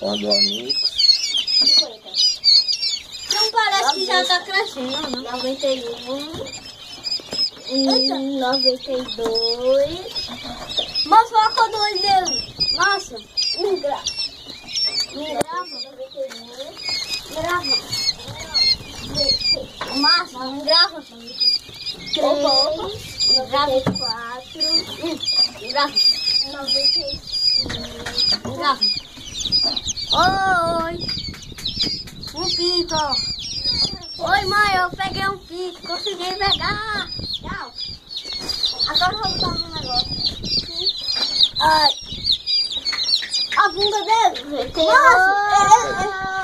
Com a do Amigos. 50. Não parece que já tá crescendo, não. 91. Eita. 92. Mostra a cor do olho dele. Mostra. Me grava. Me grava. 91. Grava. Massa, me grava. 3. Grava. 94. Grava. 95. Grava. Oi. Um pico. Oi, mãe, eu peguei um pico. Consegui pegar. Tchau. Agora eu vou botar um negócio. Ai. A bunda dele. Nossa.